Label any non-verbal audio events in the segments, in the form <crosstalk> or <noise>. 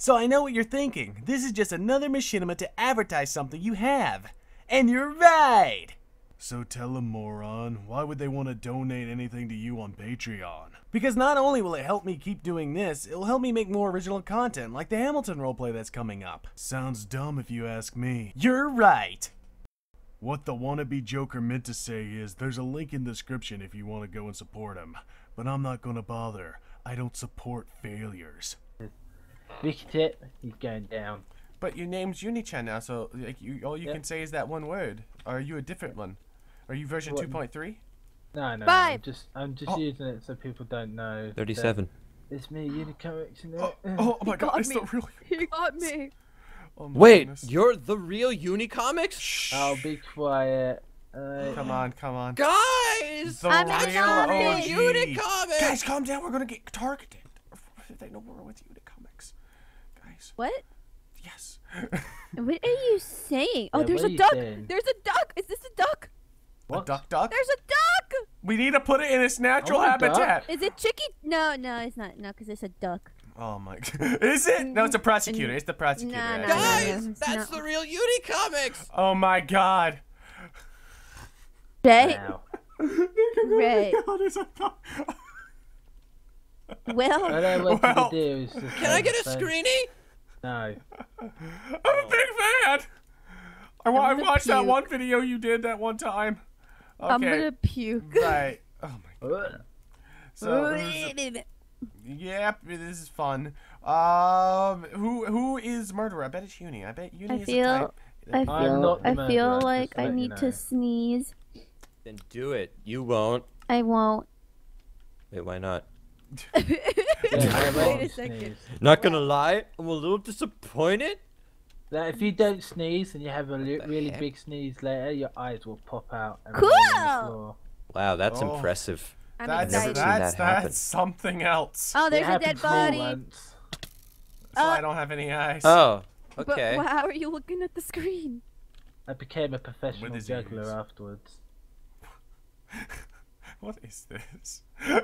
So I know what you're thinking. This is just another machinima to advertise something you have. And you're right! So tell them, moron, why would they want to donate anything to you on Patreon? Because not only will it help me keep doing this, it'll help me make more original content, like the Hamilton roleplay that's coming up. Sounds dumb if you ask me. You're right! What the wannabe Joker meant to say is there's a link in the description if you want to go and support him. But I'm not gonna bother. I don't support failures. Ricky Tip, he's going down. But your name's Unichan now, so like you, all you Yep. can say is that one word. Are you a different one? Are you version 2.3? No, no, no, I'm just, I'm just Oh. using it so people don't know. 37. It's me, Unicomics, and Oh, oh, oh my god, got it's me. the real. <laughs> He got me. Oh my Wait, goodness. you're the real Unicomics? I'll be quiet. Uh, Come on, come on. Guys! The I'm real excited. OG. Unicomics! Guys, calm down. We're gonna get targeted. They know we're with Unicomics. Guys, What? yes. What are you saying? Oh, Yeah, there's a duck. saying? There's a duck. Is this a duck? A What? duck, duck. There's a duck. We need to put it in its natural Oh, a duck? habitat. Is it Chicky? No, no, it's not. No, because it's a duck. Oh my. god. <laughs> Is it? No, it's a prosecutor. It's the prosecutor. Nah, nah, Guys, it's that's not. the real Unicomics! Oh my god. Right? now. Right. God, it's a duck. I Well, don't know Well, to do. It's just Can I get a fun. Screeny? No. I'm <laughs> a big fan. I, wa- I I'm gonna watched that one video you did that one time. Okay. I'm gonna puke. <laughs> Right. Oh my god. So who's- Yep, this is fun. Um, who who is murderer? I bet it's Uni. I bet Uni I is feel- the type. I I'm feel. not the I feel like I let you need know. to sneeze. Then do it. You won't. I won't. Wait, why not? <laughs> <laughs> Yeah, Wait I a won't second. Not gonna lie, I'm a little disappointed. Like, if you don't sneeze and you have a really heck? big sneeze later, your eyes will pop out. And Cool! roll on the floor. Wow, that's Oh. impressive. I'm That's never excited. seen that's that happen. that's something else. Oh, It there's a dead body. once. So uh, I don't have any eyes. Oh, okay. wh- how are you looking at the screen? I became a professional juggler ears. afterwards. <laughs> What is this? <laughs>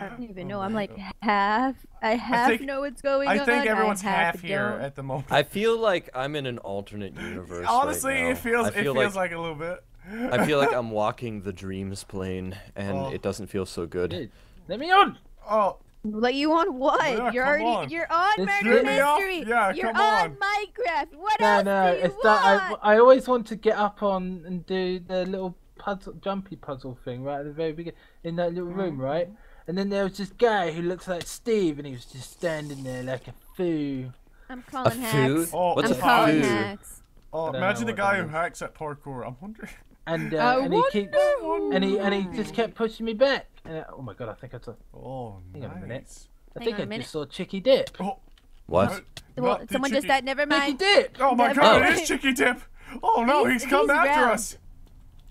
I don't even know. I'm like half. I half think- know what's going on. I on. think everyone's I half here don't. at the moment. I feel like I'm in an alternate universe. Honestly, right now. it feels I it feels like, like, a little bit. I feel like <laughs> I'm walking the dreams plane, and Oh. it doesn't feel so good. Dude, let me on! Oh, Let you on what? Yeah, you're already. on. You're on This murder really- off- mystery. yeah, you're come on on. Minecraft. What No, else no, do you it's want? that I, I always want to get up on and do the little puzzle, jumpy puzzle thing right at the very beginning in that little room, Mm-hmm. right? And then there was this guy who looks like Steve, and he was just standing there like a foo. I'm A calling foo? hacks. Oh, What's I'm a calling foo? hacks. oh imagine the guy who hacks at parkour. I'm wondering. And uh, I and he keeps and he and he just kept pushing me back. And I, oh my god, I think I saw. Oh, Hang on a minute. I Hang think I minute. just saw Chicky Dip. Oh, What? not- Well, not the someone just chicky- died. Never Chicky mind. Dip. Oh my Never god, mind. it is Chicky Dip! Oh no, He's- he's, come he's after round. us!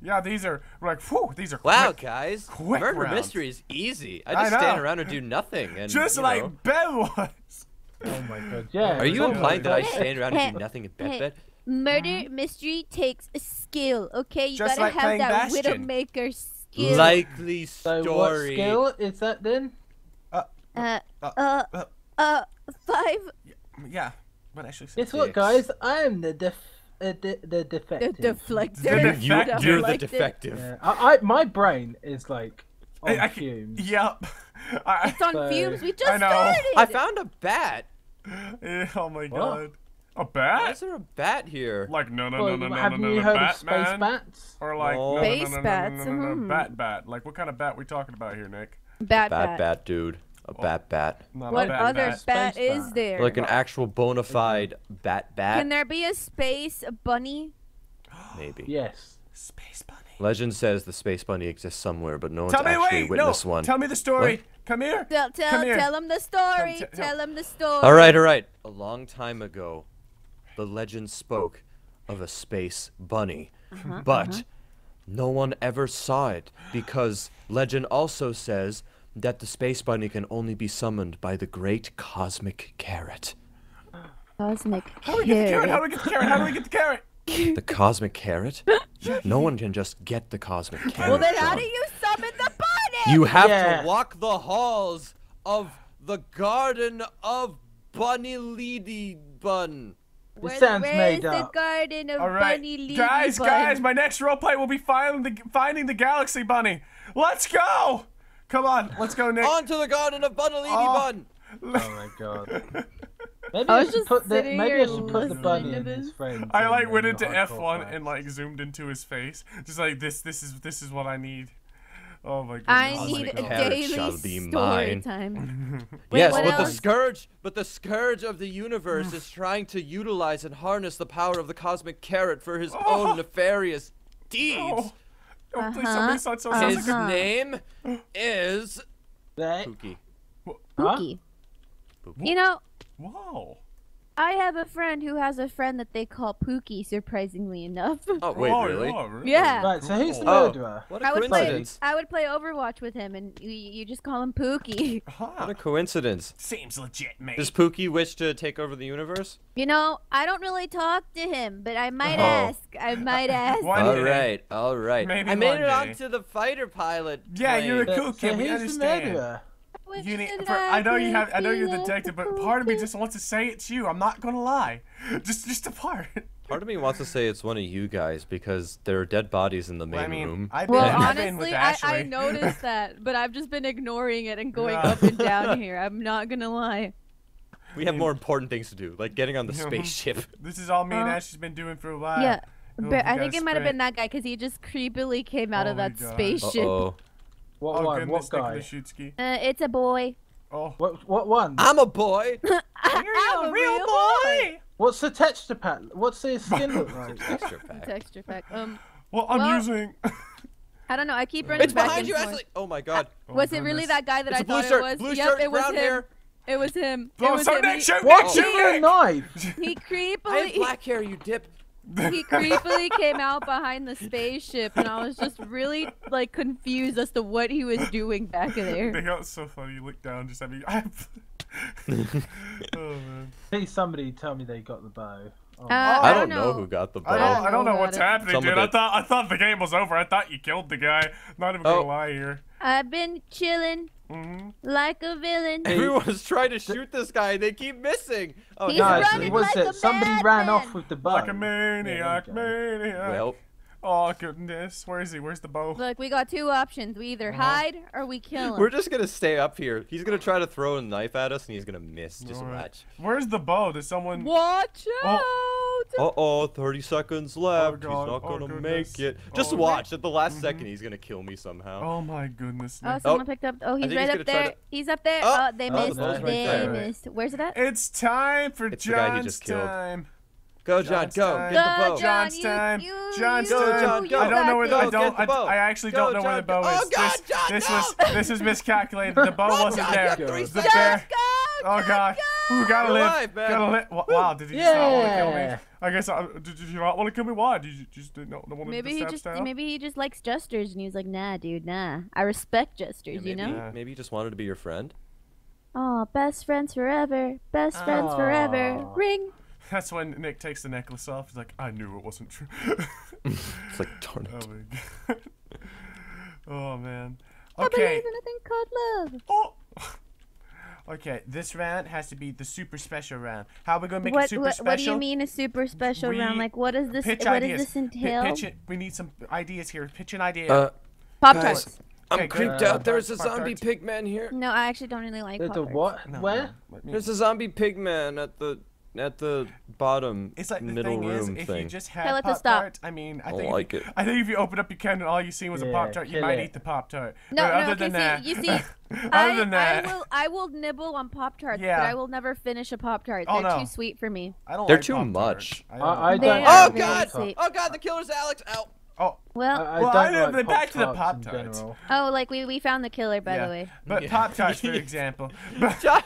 Yeah, these are like, whew, these are Wow, quick. guys, quick murder rounds. mystery is easy. I I just stand around and do nothing, and Just you like know. Ben was. <laughs> Oh my god, yeah. Are you my implying that I God. <laughs> stand around Hey, and do nothing and bet hey. bet? Murder mystery takes a skill. Okay, you Just gotta like have playing that Bastion. Widowmaker skill. Likely So story. what skill is that then? uh, Uh, uh, uh. uh, five. Yeah, but actually, says Guess what, dicks. guys? I am the def uh, the, the The defective. deflector. The You, defective. you're the defective. Yeah, I, I my brain is like on I, I, fumes. Yep. I, It's on So- fumes. We just I know. started. I found a bat. Eh, oh my What? god. A Why bat? is there a bat here? Like no no Well, no no no no haven't no you no heard Batman? of space bats? Or like No. no, no, no, Space no, no, bats, no, no, no, no, hmm. bat bat. Like what kind of bat we talking about here, Nick? Bat, bat bat. bat, dude. A bat bat. Not What a bat other bat. bat is bat. there? Like an actual bona fide bat bat. Can there be a space bunny? <gasps> Maybe. Yes. Space bunny. Legend says the space bunny exists somewhere, but no one's Tell me actually wait, witnessed no. one. Tell me the story. Come here. Tell, tell, Come here. tell him the story. Come- t- tell him the story. All right, all right. A long time ago, the legend spoke of a space bunny, Uh-huh, but no one ever saw it because legend also says that the space bunny can only be summoned by the great cosmic carrot. Cosmic How do we get the carrot? How do we get the carrot? How do we get the carrot? The cosmic carrot? No one can just get the cosmic carrot. Well, then how do you summon the bunny? You have Yeah. to walk the halls of the Garden of bunny lady bun. This Where- sounds where's made the up. garden of All right, bunny lady guys, bun? guys, my next roleplay will be finding the finding the galaxy bunny. Let's go. Come on, let's go, Nick. On to the garden of bunny lady Oh. bun. Oh my god. <laughs> Maybe I I, should just put the maybe I should put the bunny in his this. friends. I like went into F1 fans. and like zoomed into his face, just like this. This is this is what I need. Oh my goodness. I Oh need a God. daily Shall be story mine. time. <laughs> Wait, yes, what but the scourge, but the scourge of the universe is <sighs> trying to utilize and harness the power of the cosmic carrot for his Oh. own nefarious <laughs> oh. deeds. Oh, oh please, somebody sounds so sounds His like a- Uh-huh. name is They- Pookie. Huh? Pookie. You know, Whoa. I have a friend who has a friend that they call Pookie, surprisingly enough. <laughs> Oh wait, Oh, really? yeah, really? Yeah. Right, so who's the Oh. murderer? What a I would play coincidence! I would play Overwatch with him and you, you just call him Pookie. <laughs> What a coincidence! Seems legit, mate. Does Pookie wish to take over the universe? You know, I don't really talk to him, but I might Oh. ask. I might <laughs> ask. One all day. right, all right. Maybe I made one it day. onto the fighter pilot. Yeah, you're a plane. So, cool so. We who's the understand. murderer? What You need, for, I know you have. I know you're the detective, but part of me just wants to say it's you. I'm not gonna lie. <laughs> Just, just a part. Part of me wants to say it's one of you guys because there are dead bodies in the main Well, I mean, room. I've been, Well, I've been with honestly, I, I noticed <laughs> that, but I've just been ignoring it and going Yeah. up and down <laughs> here. I'm not gonna lie. we have more important things to do, like getting on the Yeah. spaceship. This is all me and Uh, Ashley's been doing for a while. yeah, Oh, but I think it might have been that guy because he just creepily came out Oh of that God. spaceship. Uh-oh. What Oh one? goodness, What guy? Uh, it's a boy. Oh, What what one? I'm a boy. you're <laughs> I'm a real boy. What's the texture pack? What's his skin look like? Extra pack. Texture pack. Um, Well, I'm Well- using. <laughs> I don't know. I keep running It's back behind you, forth. Ashley. Oh my God. Oh, Was it really that guy that It's I a blue thought shirt. it was? Blue yep, shirt, it was brown him. hair. It was him. Oh, it was so him. Nick, shoot What? Nick, Give shoot me a Nick. knife! he <laughs> I have black hair, you dip. He <laughs> creepily came out behind the spaceship, and I was just really like confused as to what he was doing back there. Nick, that was so funny. You look down, just having. <laughs> oh man. Please, somebody tell me they got the bow. Oh, Uh, I, I don't don't know know. who got the I bow. don't, I don't know what's it. happening, Some dude. I thought I thought the game was over. I thought you killed the guy. Not even Oh. gonna lie here. I've been chilling hmm like a villain. Everyone's trying to shoot this guy. They keep missing. Oh, He's no. Guys, running it was like it. a Somebody ran madman. off with the bow. Like a maniac, we maniac. Well, Oh goodness, where is he? Where's the bow? Look, we got two options. We either Uh-huh. hide or we kill him. we're just gonna stay up here. He's gonna try to throw a knife at us, and he's gonna miss. Just Alright. watch. Where's the bow? Did someone? Watch out! Uh oh, 30 seconds left. God. He's not Oh, gonna goodness. make it. Just Oh, watch. At the last Mhm. second, he's gonna kill me somehow. Oh my goodness. Oh, Nick. someone picked up. Oh, he's right he's up there. to- He's up there. Oh, Oh, they oh, the missed. bow's right they there. missed. Where's it at? It's time for It's the guy he John's just killed. time. Go, John, go. Get the Go, bow. John's time. you- John's you- Go, time. John. I don't know where the, Go, I don't. the I. I actually Go, don't know where the John, bow is. Oh, God, this John, this no. was this was miscalculated. The bow Run, wasn't there. have three The bear. Go! Oh god. go! Who gotta live? alive. Gotta live. Wa- Wow. Did you just not want to kill me? I guess. I, did did you not want to kill me? Why? Did you just didn't want to Maybe he just style? maybe he just likes jesters and he was like, nah, dude, nah. I respect jesters, you know. Maybe he just wanted to be your friend. Oh, best friends forever. Best friends forever. Ring. That's when Nick takes the necklace off. He's like, I knew it wasn't true. <laughs> It's like, darn oh it. my god. <laughs> oh man. Okay. I Okay. believe in a thing called love. Oh. <laughs> Okay, this round has to be the super special round. How are we gonna make it What, super what, special? what do you mean a super special We- round? Like, what does this? Pitch What ideas. does this Pi- entail? pitch it. We need some ideas here. Pitch an idea. Uh, Pop guys, tarts. I'm Okay, creeped Uh, out. There's a zombie pig man here. No, I actually don't really like There's pop a tarts. what? No, Where? no, There's a zombie pig man at the at the bottom It's like the middle thing is, room if thing. you just had Pop. Tart, I mean, I Don't think like if, it. I think if you opened up your can and all you see was a Pop Tart, you might it. eat the Pop Tart. No, but no, other okay, than see, that, you see, <laughs> other I, than that, I will, I will nibble on pop tarts, Yeah. but I will never finish a pop tart. Oh, They're no. too sweet for me. I don't They're like too Pop-Tarts. much. I, I, I don't. Oh God! Oh God! The killer's Alex. Ow! oh, Well, I, I Well, don't I know, like back to the Pop-Tarts in Pop-Tarts. general. oh, like we, we found the killer, by yeah. the way. But Yeah. Pop Tarts, for <laughs> example. But John,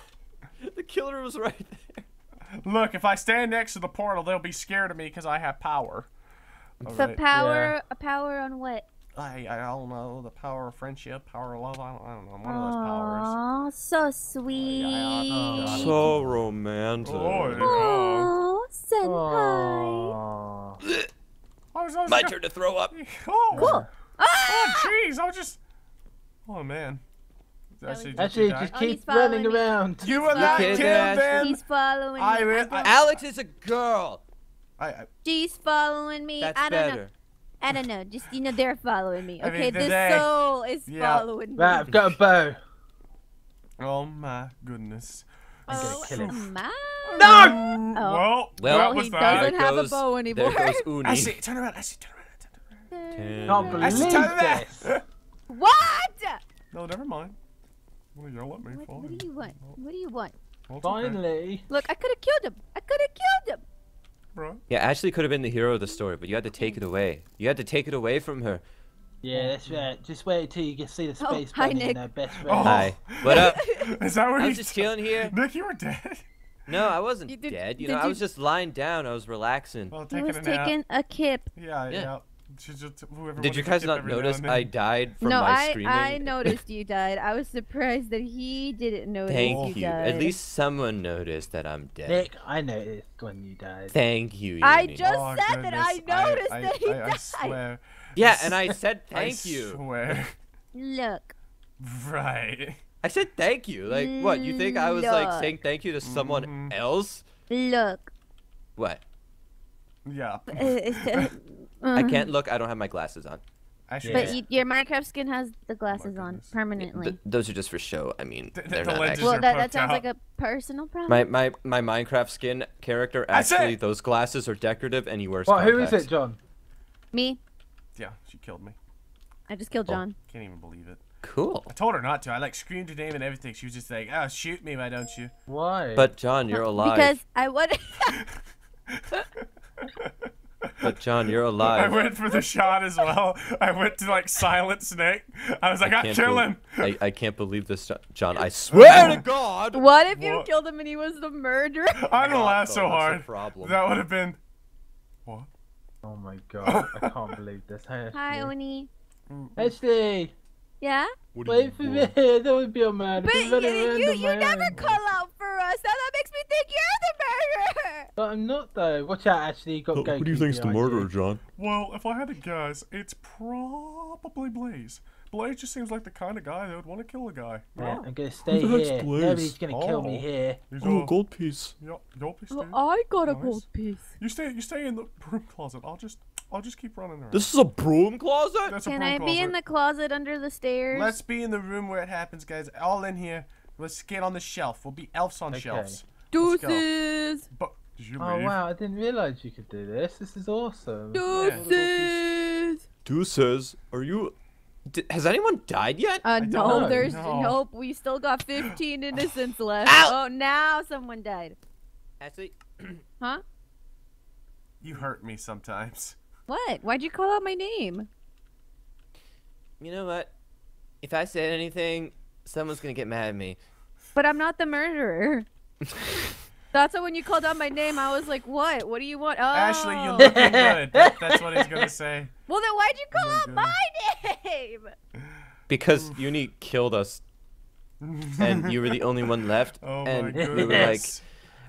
the killer was right there. Look, if I stand next to the portal, they'll be scared of me because I have power. The Alright. power, a power on what? I I don't know the power of friendship, power of love. I don't, I don't know. I'm one of those powers. Aw, so sweet. yeah. So romantic. Oh, yeah. Oh, senpai. Aw. I was, I was My go- turn to throw up. <laughs> Oh, Cool. Ah! Oh, jeez. I was just. Oh man. Ashley, Actually, die? just Oh, keep running me. around. You will not He's kill them. He's following me. I will- I Alex is a girl. I, I, She's following me. That's I don't better. know. I don't know. Just you know, they're following me. I mean, Okay, they're this soul is Yeah. following me. Right, I've got a bow. oh my goodness. I'm gonna oh kill him. my. No. Oh. Well, Well, he doesn't that. There have a bow anymore. There goes <laughs> Uni. Ashley, turn around. Ashley, turn around. Turn around. Can't Ten. Ashley, believe turn around. this. <laughs> What? No, never mind. Well, yell at me. What, fine. what do you want? What do you want? Well, it's okay, Finally. Look, I could have killed him. I could have killed him. bro. Yeah, Ashley could have been the hero of the story, but you had to take it away. You had to take it away from her. Yeah, that's right. Just wait till you can see the Oh, space hi, bunny Nick. and her best friend. Oh. Hi. What up? <laughs> Is that what I you was just chilling here. Nick, you were dead. No, I wasn't You did- dead. You did know, I was just lying down. I was relaxing. Well, He taking was a nap. taking a kip. Yeah, yeah. Yeah. She just- Did you guys not notice I died from no, my I screaming? I noticed you died. I was surprised that he didn't notice Thank you you. died. At least someone noticed that I'm dead. Nick, I noticed when you died. Thank you. I just Oh, said that I noticed I, that he I, I, died. swear. Yeah, and I said <laughs> I thank you. swear. Look, Right. I said thank you. Like, what? You think I was like saying thank you to someone Mhm. else? look. What? Yeah. <laughs> <laughs> Uh, it's- I uh, can't look. I don't have my glasses on. Actually, But Yeah. you, your Minecraft skin has the glasses on permanently. Th- those are just for show. I mean, The- the- they're the not lenses actually. well, that, that sounds out. like a personal problem. My, my my Minecraft skin character actually those glasses are decorative and he wears What? Who contacts. is it, John? Me, yeah, she killed me. I just killed Oh. John. Can't even believe it. Cool. I told her not to. I like screamed her name and everything. She was just like, "Oh, shoot me, why don't you?" Why? But John, you're alive. Because I wanted. <laughs> <laughs> But John, you're <laughs> alive. I went for the shot as well. I went to like silence Nick. I was like, "I, can't kill bel- him." I, I can't believe this, John. I swear to God. what if you What? killed him and he was the murderer? <laughs> I don't God, laugh so that's the hard. problem. That would have been. What? oh my god, I <laughs> can't believe this. Hey, Hi, Oni. Ashley, Yeah? wait for me. That would be a man. But you, you, you never call out for us. Now that makes me think you're the murderer. <laughs> But I'm not though. Watch out, Ashley. You got Who Goku do you think's the murderer. John? Well, if I had to guess, it's probably Blaze. Blaze just seems like the kind of guy that would want to kill a guy. Yeah, I'm gonna stay here. Blaze? Nobody's gonna kill me Oh. here. He's Oh, a- uh, gold piece. Yup, gold piece. Well. I got a gold piece. You stay. You stay in the broom closet. I'll just. I'll just keep running around. This is a broom closet? That's Can broom I be in the closet under the stairs? Let's be in the room where it happens, guys. All in here. Let's get on the shelf. We'll be elves on Okay. shelves. Let's. Deuces. But did you Oh wow, I didn't realize you could do this. This is awesome. Deuces. Deuces, are you... D- has anyone died yet? Uh, no, know. there's No. nope. We still got 15 <gasps> innocents left. Ow! Oh, now someone died. Actually, <clears throat> Huh? You hurt me sometimes. What? Why'd you call out my name? you know what? If I said anything, someone's gonna get mad at me. But I'm not the murderer. That's why when you called out my name, I was like, "What? What do you want?" Oh. Ashley, you're looking good. That, that's what he's gonna say. <laughs> Well, then why'd you call oh my out my name? Because Uni killed us, <laughs> and you were the only one left, Oh my and goodness. we were like,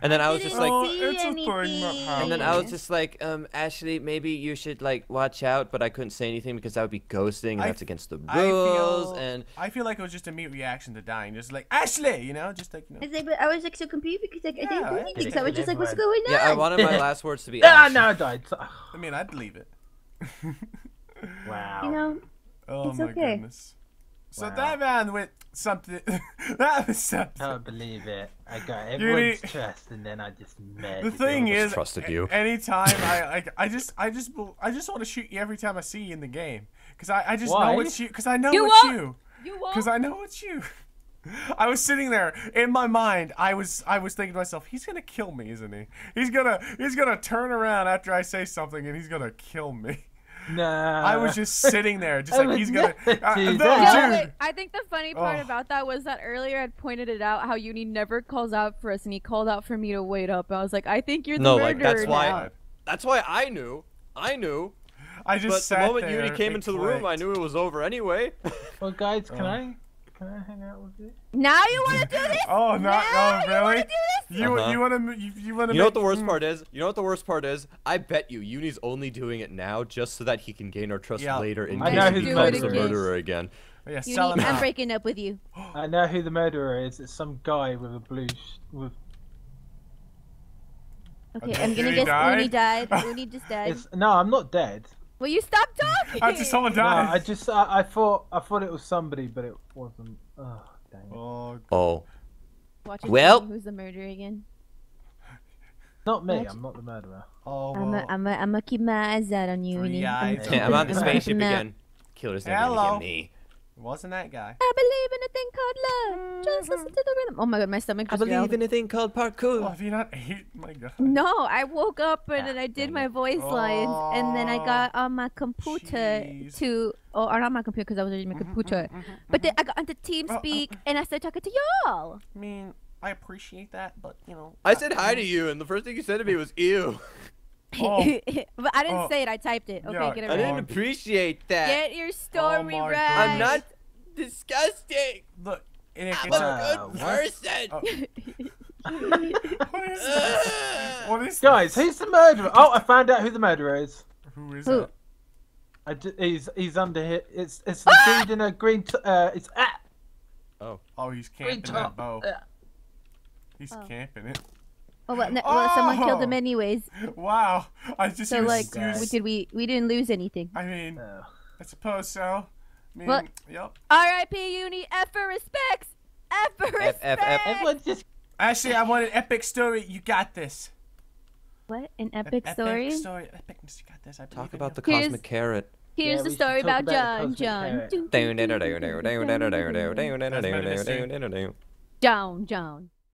and then I was just like, Oh, it's a thing and then I was just like, um, Ashley, maybe you should like watch out, but I couldn't say anything because that would be ghosting, and I- that's against the I rules, feel, and I feel like it was just a mute reaction to dying, just like Ashley, you know, just like you know. I was like, but I was like so confused because like I didn't do I anything. get So I was just like, what's going on? yeah, I wanted my <laughs> last words to be. <laughs> Ah, no, I died. I mean, I'd leave it. Wow. You <laughs> know, Oh It's my okay. goodness. So Wow. that man with something. <laughs> that was something. I Can't believe it. I got everyone's need- trust, and then I just The murdered thing them. is, trusted a- you. anytime I <laughs> like, I just, I just, I just want to shoot you every time I see you in the game, cause I, I just Why? know it's you, cause I know You it's won't. you, You won't. cause I know it's you. <laughs> I was sitting there in my mind. I was, I was thinking to myself, he's gonna kill me, isn't he? He's gonna, he's gonna turn around after I say something, and he's gonna kill me. Nah. I was just sitting there, just <laughs> like he's gonna. <laughs> Uh, no, dude. wait, I think the funny part Oh. about that was that earlier I'd pointed it out how Uni never calls out for us, and he called out for me to wait up. I was like, I think you're the No, murderer like that's why. That's why I knew. I knew. I just But the moment there, Uni came it into the room, I knew it was over anyway. Well, guys, can Oh. I? Can Can I hang out with you? Now you want to do this? <laughs> Oh, not Now oh, you wanna really? do this? You Uh-huh. you want to you, you want to You know what the worst part is? You know what the worst part is? I bet you Uni's only doing it now just so that he can gain our trust Yeah. later in I case know he who the becomes a murderer again. Yeah, You sell need, him I'm out. breaking up with you. <gasps> I know who the murderer is. It's some guy with a blue sh- with. Okay, Okay, I'm gonna Uni guess Uni died? died. <laughs> Uni just died. It's no, I'm not dead. Will you stop talking? After someone No, dies. I just I, I thought I thought it was somebody, but it wasn't. Oh dang it! Oh, Oh. Watch Well- tell who's the murderer again? Not me. What? I'm not the murderer. oh I'm well. a, I'm a, I'm gonna keep my eyes out on you, Three eyes. Yeah, I'm on the spaceship <laughs> again. Killer's never gonna Hello. get me. Wasn't that guy? I believe in a thing called love. Just listen to the rhythm. Oh my god, my stomach I believe growled. in a thing called Oh, parkour. have you not ate? My God. No, I woke up and then I did my voice lines, and then I Oh, got on my computer jeez. to, or, or not my computer because I was using my mm-hmm, computer, mm-hmm, mm-hmm, but then I got onto TeamSpeak oh, oh. and I started talking to y'all. I mean, I appreciate that, but you know. I said hi to you, and the first thing you said to me was "ew." <laughs> Oh. <laughs> but I didn't Oh. say it. I typed it. Okay, Yeah, get it I didn't appreciate that. Get your story my right. God. I'm not disgusting. Look, Nick, I'm it's a a, Uh, good what? person. <laughs> what is <laughs> this? What is Guys, this? who's the murderer? Oh, I found out who the murderer is. Who is Who? it? I d- he's he's under here. It's it's the dude in a green. T- uh, it's ah, Oh, Oh, he's camping that top. bow. Uh, He's Oh. camping it. Oh, well, no, well, someone killed him Oh. anyways. Wow. I just So like, we, did we? We didn't lose anything. I mean, uh, I suppose so. I mean, What? yep. R.I.P. Uni. F for respects. F for respects. F, F. everyone just Actually, I want an epic story. You got this. What? An Ep- epic story? Epic story. Epicness. You got this. I Talk believe in about the you. Here's- cosmic carrot. Here's Yeah, the we should story talk about about the John. cosmic John.